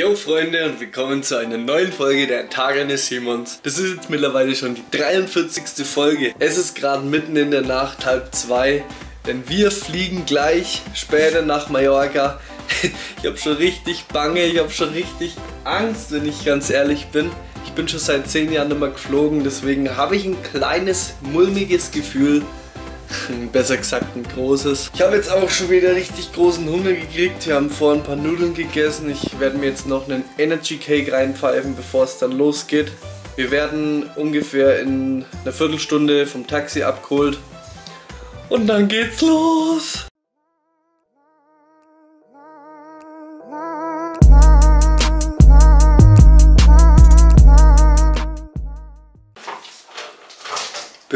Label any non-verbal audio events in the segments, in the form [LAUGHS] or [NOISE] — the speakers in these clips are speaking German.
Yo Freunde und willkommen zu einer neuen Folge der Tage eines Simons. Das ist jetzt mittlerweile schon die 43. Folge. Es ist gerade mitten in der Nacht, halb zwei, denn wir fliegen gleich später nach Mallorca. [LAUGHS] Ich habe schon richtig Bange, ich habe schon richtig Angst, wenn ich ganz ehrlich bin. Ich bin schon seit 10 Jahren mehr geflogen, deswegen habe ich ein kleines, mulmiges Gefühl. Besser gesagt ein großes. Ich habe jetzt auch schon wieder richtig großen Hunger gekriegt. Wir haben vorhin ein paar Nudeln gegessen. Ich werde mir jetzt noch einen Energy Cake reinpfeifen, bevor es dann losgeht. Wir werden ungefähr in einer Viertelstunde vom Taxi abgeholt. Und dann geht's los.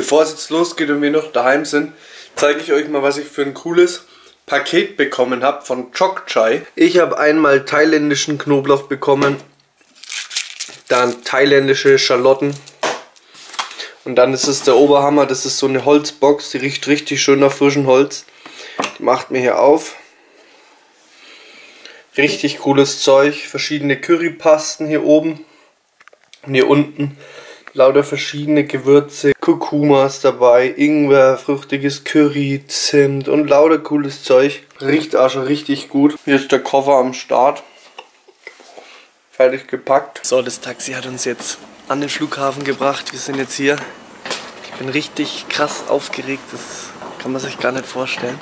Bevor es jetzt losgeht und wir noch daheim sind, zeige ich euch mal, was ich für ein cooles Paket bekommen habe von Chok Chai. Ich habe einmal thailändischen Knoblauch bekommen, dann thailändische Schalotten und dann ist es der Oberhammer, das ist so eine Holzbox, die riecht richtig schön nach frischem Holz. Die macht mir hier auf. Richtig cooles Zeug, verschiedene Currypasten hier oben und hier unten lauter verschiedene Gewürze, Kurkumas dabei, Ingwer, fruchtiges Curry, Zimt und lauter cooles Zeug. Riecht auch schon richtig gut. Hier ist der Koffer am Start. Fertig gepackt. So, das Taxi hat uns jetzt an den Flughafen gebracht. Wir sind jetzt hier. Ich bin richtig krass aufgeregt. Das kann man sich gar nicht vorstellen.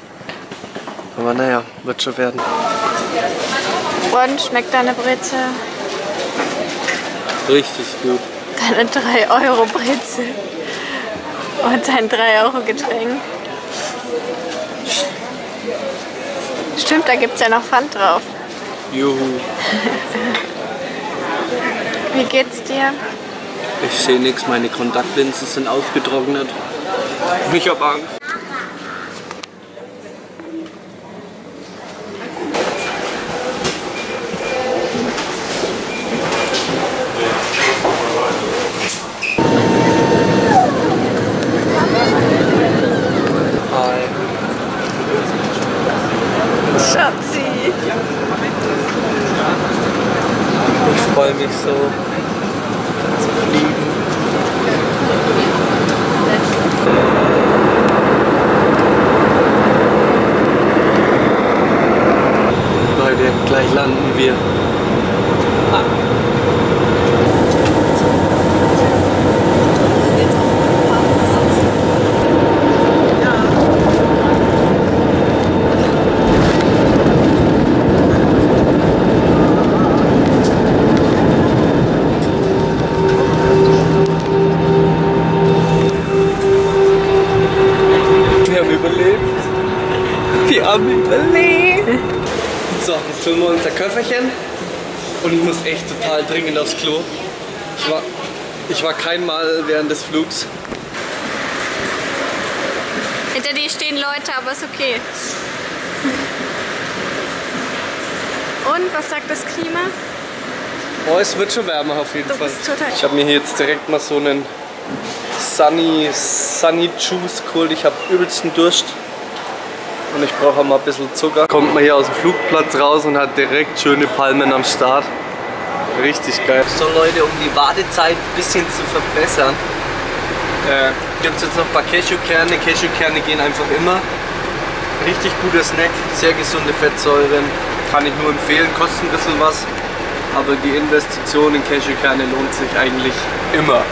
Aber naja, wird schon werden. Und schmeckt deine Breze? Richtig gut deine 3 Euro Brezel und dein 3 Euro Getränk. Stimmt, da gibt es ja noch Pfand drauf. Juhu. [LAUGHS] Wie geht's dir? Ich sehe nichts, meine Kontaktlinsen sind ausgetrocknet. Ich hab Angst. So zu fliegen. Leute, gleich landen wir. Köfferchen. Und ich muss echt total dringend aufs Klo. Ich war, ich war kein Mal während des Flugs. Hinter dir stehen Leute, aber ist okay. Und was sagt das Klima? Oh, es wird schon wärmer auf jeden du Fall. Ich habe mir hier jetzt direkt mal so einen Sunny, Sunny Juice geholt. Ich habe übelsten Durst und ich brauche mal ein bisschen Zucker. Kommt man hier aus dem Flugplatz raus und hat direkt schöne Palmen am Start. Richtig geil. So Leute, um die Wartezeit ein bisschen zu verbessern, äh, gibt es jetzt noch ein paar Cashewkerne. Cashewkerne gehen einfach immer. Richtig guter Snack, sehr gesunde Fettsäuren. Kann ich nur empfehlen, kostet ein bisschen was. Aber die Investition in Cashewkerne lohnt sich eigentlich immer.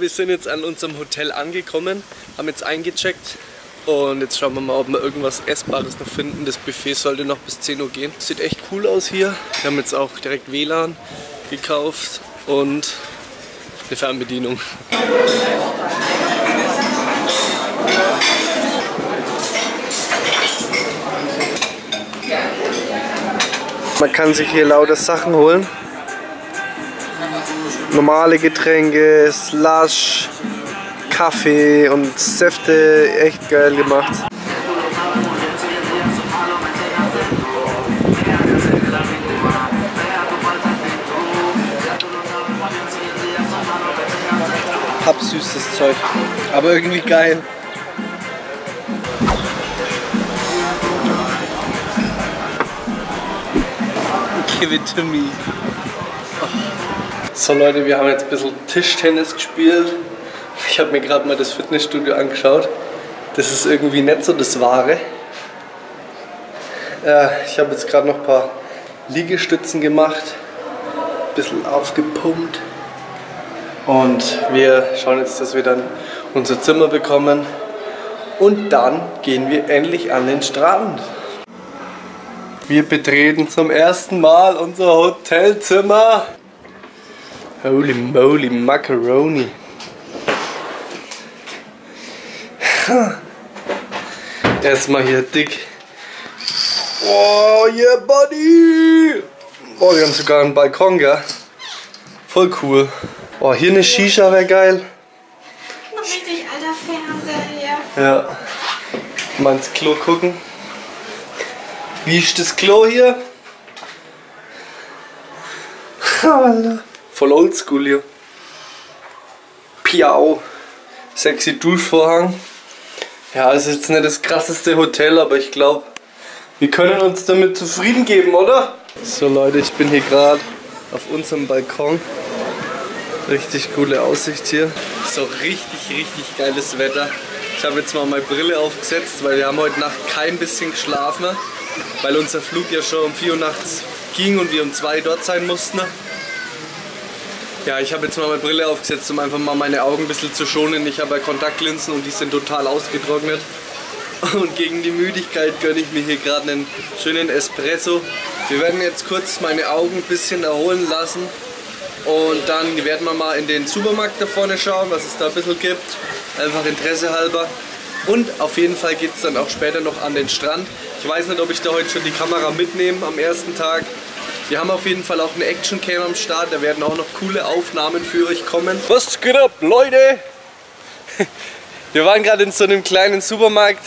Wir sind jetzt an unserem Hotel angekommen, haben jetzt eingecheckt und jetzt schauen wir mal, ob wir irgendwas Essbares noch finden. Das Buffet sollte noch bis 10 Uhr gehen. Sieht echt cool aus hier. Wir haben jetzt auch direkt WLAN gekauft und eine Fernbedienung. Man kann sich hier lauter Sachen holen. Normale Getränke, Slush, Kaffee und Säfte. Echt geil gemacht. Pappsüßes Zeug. Aber irgendwie geil. Give it to me. So Leute, wir haben jetzt ein bisschen Tischtennis gespielt. Ich habe mir gerade mal das Fitnessstudio angeschaut. Das ist irgendwie nicht so das Wahre. Äh, ich habe jetzt gerade noch ein paar Liegestützen gemacht. Ein bisschen aufgepumpt. Und wir schauen jetzt, dass wir dann unser Zimmer bekommen. Und dann gehen wir endlich an den Strand. Wir betreten zum ersten Mal unser Hotelzimmer. Holy moly Macaroni. Erstmal hier dick. Oh yeah, buddy! Oh, wir haben sogar einen Balkon, gell? Voll cool. Oh, hier eine Shisha wäre geil. Noch richtig alter Fernseher hier. Ja. Mal ins Klo gucken. Wie ist das Klo hier? [LAUGHS] Alter. Voll oldschool hier. Piau. Sexy Duschvorhang. Ja, es ist jetzt nicht das krasseste Hotel, aber ich glaube, wir können uns damit zufrieden geben, oder? So Leute, ich bin hier gerade auf unserem Balkon. Richtig coole Aussicht hier. So richtig, richtig geiles Wetter. Ich habe jetzt mal meine Brille aufgesetzt, weil wir haben heute Nacht kein bisschen geschlafen, weil unser Flug ja schon um 4 Uhr nachts ging und wir um 2 Uhr dort sein mussten. Ja, ich habe jetzt mal meine Brille aufgesetzt, um einfach mal meine Augen ein bisschen zu schonen. Ich habe ja Kontaktlinsen und die sind total ausgetrocknet. [LAUGHS] Und gegen die Müdigkeit gönne ich mir hier gerade einen schönen Espresso. Wir werden jetzt kurz meine Augen ein bisschen erholen lassen. Und dann werden wir mal in den Supermarkt da vorne schauen, was es da ein bisschen gibt. Einfach Interesse halber. Und auf jeden Fall geht es dann auch später noch an den Strand. Ich weiß nicht, ob ich da heute schon die Kamera mitnehme am ersten Tag. Wir haben auf jeden Fall auch eine Actioncam am Start. Da werden auch noch coole Aufnahmen für euch kommen. Was geht ab, Leute? [LAUGHS] Wir waren gerade in so einem kleinen Supermarkt,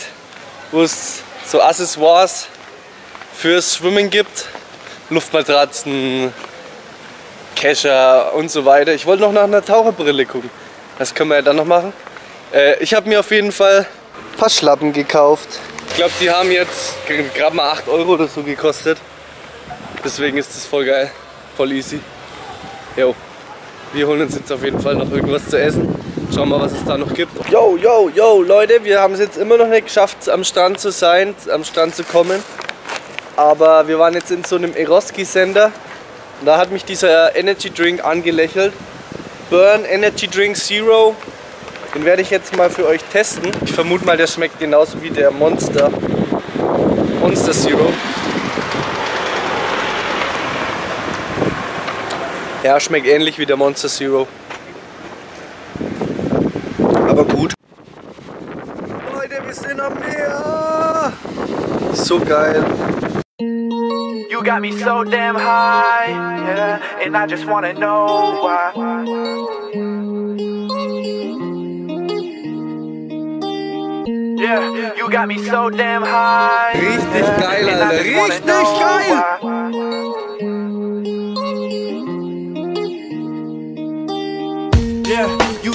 wo es so Accessoires fürs Schwimmen gibt. Luftmatratzen, Kescher und so weiter. Ich wollte noch nach einer Taucherbrille gucken. Das können wir ja dann noch machen. Äh, ich habe mir auf jeden Fall ein paar Schlappen gekauft. Ich glaube, die haben jetzt gerade mal 8 Euro oder so gekostet. Deswegen ist das voll geil, voll easy. Jo, wir holen uns jetzt auf jeden Fall noch irgendwas zu essen. Schauen mal, was es da noch gibt. Yo, yo, yo, Leute, wir haben es jetzt immer noch nicht geschafft, am Strand zu sein, am Strand zu kommen. Aber wir waren jetzt in so einem Eroski-Sender. Da hat mich dieser Energy Drink angelächelt. Burn Energy Drink Zero. Den werde ich jetzt mal für euch testen. Ich vermute mal, der schmeckt genauso wie der Monster. Monster Zero. Ja, schmeckt ähnlich wie der Monster Zero. Aber gut. Leute, wir sind am Meer. So geil. You got me so damn high, yeah, and I just wanna know why. Yeah, you got me so damn high. Richtig geil, Alter. Richtig geil.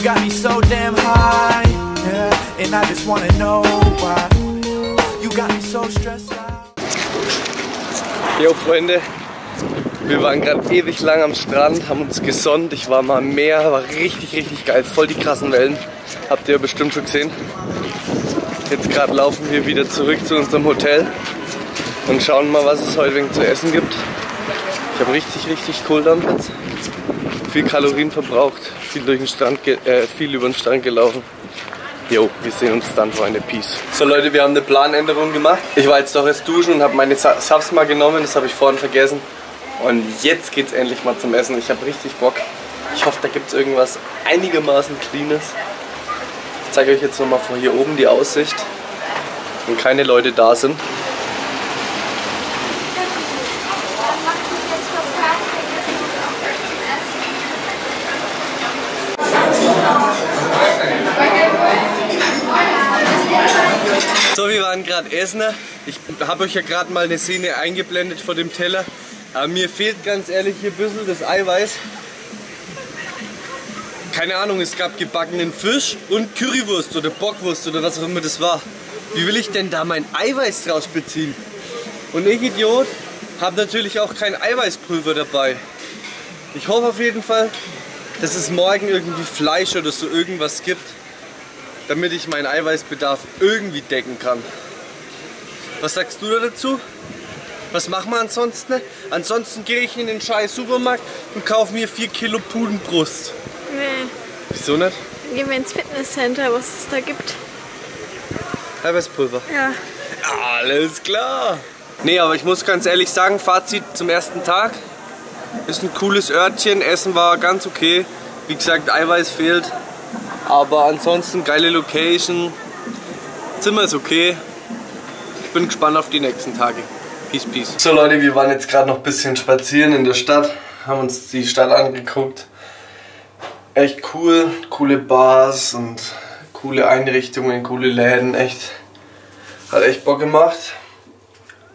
Got me so damn high, yeah, and I just wanna know why. You got me so stressed out. Jo Freunde, wir waren gerade ewig lang am Strand, haben uns gesonnt. Ich war mal am Meer, war richtig, richtig geil. Voll die krassen Wellen. Habt ihr bestimmt schon gesehen. Jetzt gerade laufen wir wieder zurück zu unserem Hotel und schauen mal, was es heute wegen zu essen gibt. Ich habe richtig, richtig Kohldampf jetzt. Viel Kalorien verbraucht, viel, durch den Strand äh, viel über den Strand gelaufen. Jo, wir sehen uns dann, Freunde. Peace. So Leute, wir haben eine Planänderung gemacht. Ich war jetzt doch erst duschen und habe meine Subs mal genommen. Das habe ich vorhin vergessen. Und jetzt geht's endlich mal zum Essen. Ich habe richtig Bock. Ich hoffe, da gibt es irgendwas einigermaßen Cleanes. Ich zeige euch jetzt nochmal von hier oben die Aussicht, wenn keine Leute da sind. So, wir waren gerade essen. Ich habe euch ja gerade mal eine Szene eingeblendet vor dem Teller. Aber mir fehlt ganz ehrlich hier ein bisschen das Eiweiß. Keine Ahnung, es gab gebackenen Fisch und Currywurst oder Bockwurst oder was auch immer das war. Wie will ich denn da mein Eiweiß draus beziehen? Und ich, Idiot, habe natürlich auch kein Eiweißpulver dabei. Ich hoffe auf jeden Fall, dass es morgen irgendwie Fleisch oder so irgendwas gibt, damit ich meinen Eiweißbedarf irgendwie decken kann. Was sagst du da dazu? Was machen wir ansonsten? Ansonsten gehe ich in den scheiß Supermarkt und kaufe mir 4 Kilo Pudenbrust. Nee. Wieso nicht? Gehen wir ins Fitnesscenter, was es da gibt. Eiweißpulver. Ja. Alles klar. Nee, aber ich muss ganz ehrlich sagen, Fazit zum ersten Tag. Ist ein cooles Örtchen, Essen war ganz okay. Wie gesagt, Eiweiß fehlt. Aber ansonsten geile Location. Zimmer ist okay. Ich bin gespannt auf die nächsten Tage. Peace, peace. So Leute, wir waren jetzt gerade noch ein bisschen spazieren in der Stadt. Haben uns die Stadt angeguckt. Echt cool. Coole Bars und coole Einrichtungen, coole Läden. Echt. Hat echt Bock gemacht.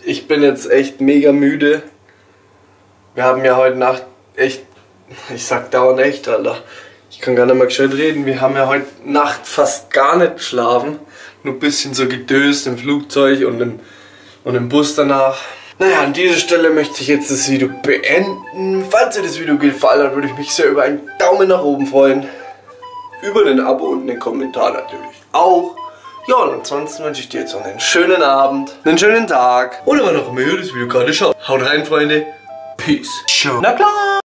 Ich bin jetzt echt mega müde. Wir haben ja heute Nacht echt, ich sag dauernd echt, Alter. Ich kann gar nicht mal gescheit reden. Wir haben ja heute Nacht fast gar nicht geschlafen. Nur ein bisschen so gedöst im Flugzeug und im, und im Bus danach. Naja, an dieser Stelle möchte ich jetzt das Video beenden. Falls dir das Video gefallen hat, würde ich mich sehr über einen Daumen nach oben freuen. Über den Abo und den Kommentar natürlich auch. Ja, und ansonsten wünsche ich dir jetzt noch einen schönen Abend, einen schönen Tag oder wann auch immer ihr das Video gerade schaut. Haut rein, Freunde. Peace. Sure. Na klar.